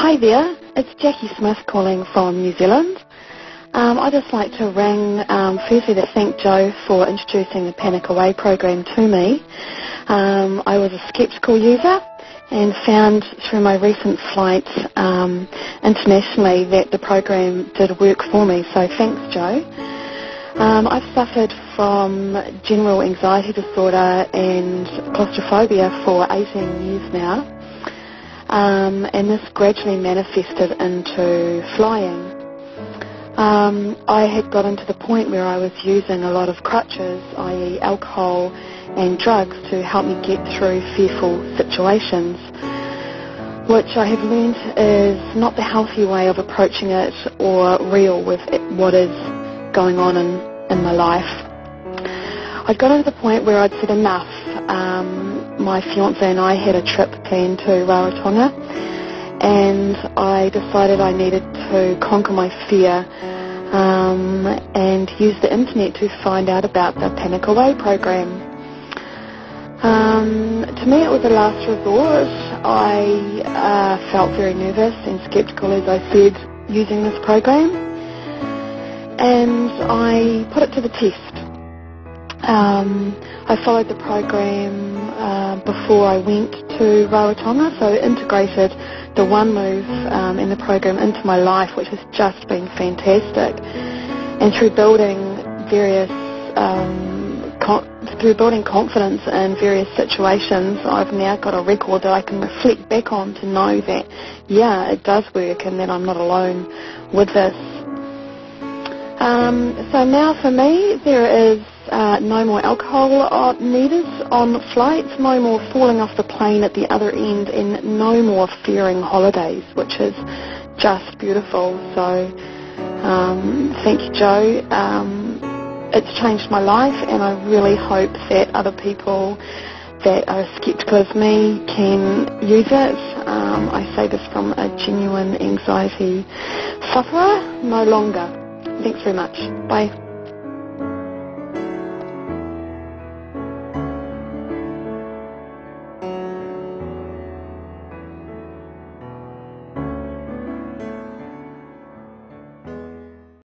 Hi there, it's Jackie Smith calling from New Zealand. Um, I'd just like to ring um, firstly to thank Joe for introducing the Panic Away program to me. Um, I was a skeptical user and found through my recent flights um, internationally that the program did work for me, so thanks Joe. Um, I've suffered from general anxiety disorder and claustrophobia for 18 years now, um, and this gradually manifested into flying. Um, I had gotten to the point where I was using a lot of crutches, i.e. alcohol and drugs to help me get through fearful situations, which I have learned is not the healthy way of approaching it or real with what is going on in, in my life. I'd gotten to the point where I'd said enough. Um, my fiance and I had a trip planned to Rarotonga and I decided I needed to conquer my fear um, and use the internet to find out about the Panic Away program. Um, to me it was a last resort. I uh, felt very nervous and sceptical, as I said, using this program. And I put it to the test. Um, I followed the program uh, before I went to Rarotonga, so integrated the one move um, in the program into my life, which has just been fantastic. And through building various um, through building confidence in various situations, I've now got a record that I can reflect back on to know that, yeah, it does work and that I'm not alone with this. Um, so now for me, there is uh, no more alcohol needed on flights, no more falling off the plane at the other end, and no more fearing holidays, which is just beautiful. So um, thank you, Joe. Um, it's changed my life and I really hope that other people that are skeptical of me can use it. Um, I say this from a genuine anxiety sufferer, no longer. Thanks very much. Bye.